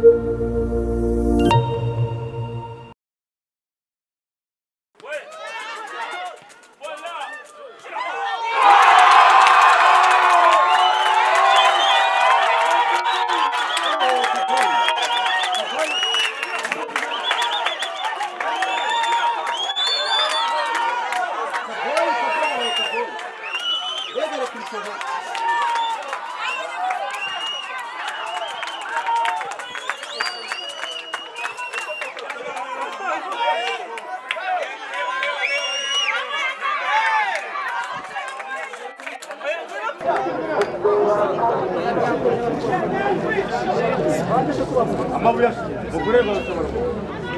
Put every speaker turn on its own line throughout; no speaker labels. thank you 아마 불량 뭐 그래 가지고 그러고.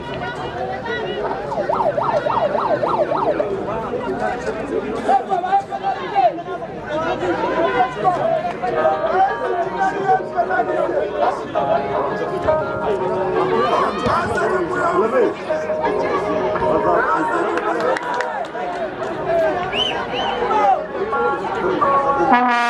하하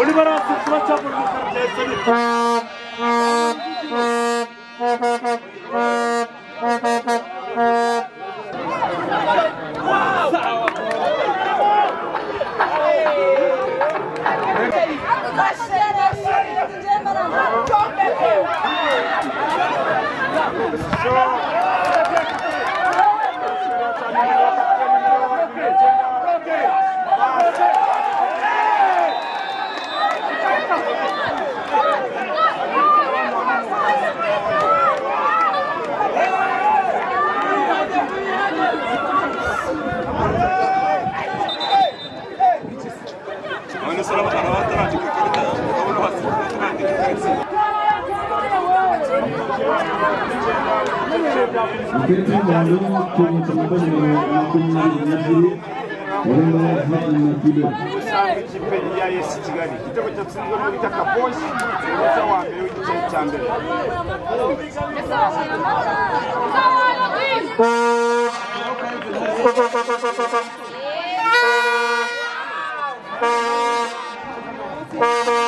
ஒளிபரா சுற்றுலா சாப்பிடுறது Wow! Ketimbangan Thank you.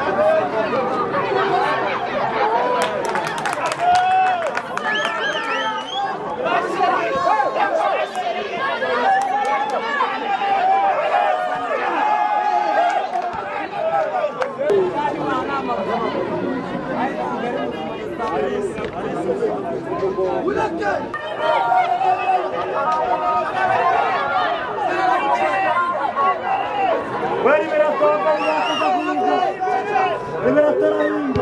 Liberate la vita!